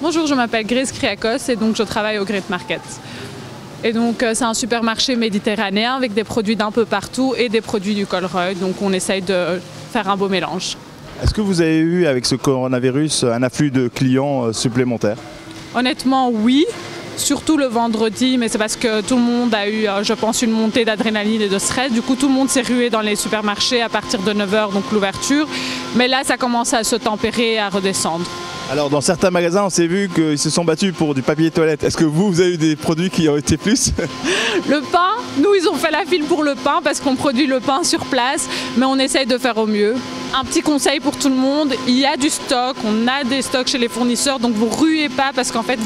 Bonjour, je m'appelle Grace Kriakos et donc je travaille au Great Market. Et donc euh, c'est un supermarché méditerranéen avec des produits d'un peu partout et des produits du Colruyt. Donc on essaye de faire un beau mélange. Est-ce que vous avez eu avec ce coronavirus un afflux de clients euh, supplémentaires? Honnêtement, oui. Surtout le vendredi, mais c'est parce que tout le monde a eu, euh, je pense, une montée d'adrénaline et de stress. Du coup, tout le monde s'est rué dans les supermarchés à partir de 9h, donc l'ouverture. Mais là, ça commence à se tempérer et à redescendre. Alors dans certains magasins, on s'est vu qu'ils se sont battus pour du papier toilette. Est-ce que vous, vous avez eu des produits qui ont été plus Le pain, nous, ils ont fait la file pour le pain parce qu'on produit le pain sur place, mais on essaye de faire au mieux. Un petit conseil pour tout le monde, il y a du stock, on a des stocks chez les fournisseurs, donc vous ruez pas parce qu'en fait,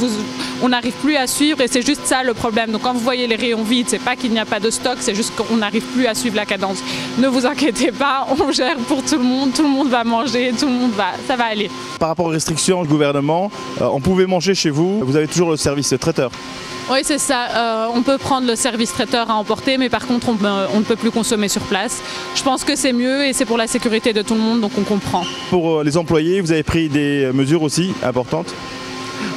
on n'arrive plus à suivre et c'est juste ça le problème. Donc quand vous voyez les rayons vides, c'est pas qu'il n'y a pas de stock, c'est juste qu'on n'arrive plus à suivre la cadence. Ne vous inquiétez pas, on gère pour tout le monde, tout le monde va manger, tout le monde va, ça va aller. Par rapport aux restrictions du gouvernement, euh, on pouvait manger chez vous, vous avez toujours le service traiteur. Oui, c'est ça. Euh, on peut prendre le service traiteur à emporter, mais par contre, on, peut- on ne peut plus consommer sur place. Je pense que c'est mieux et c'est pour la sécurité de tout le monde, donc on comprend. Pour euh, les employés, vous avez pris des mesures aussi importantes?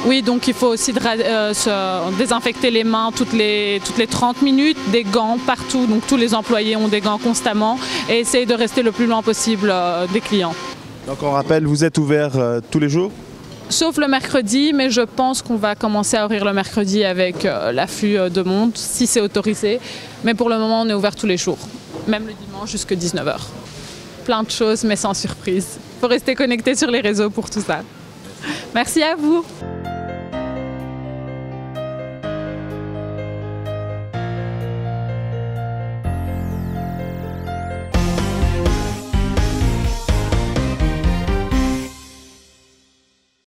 Oui, donc il faut aussi euh, se désinfecter les mains toutes les, toutes les 30 minutes, des gants partout, donc tous les employés ont des gants constamment, et essayer de rester le plus loin possible euh, des clients. Donc on rappelle, vous êtes ouvert euh, tous les jours? Sauf le mercredi, mais je pense qu'on va commencer à ouvrir le mercredi avec euh, l'afflux euh, de monde, si c'est autorisé. Mais pour le moment, on est ouvert tous les jours, même le dimanche jusqu'à 19h. Plein de choses, mais sans surprise. faut rester connecté sur les réseaux pour tout ça. Merci à vous.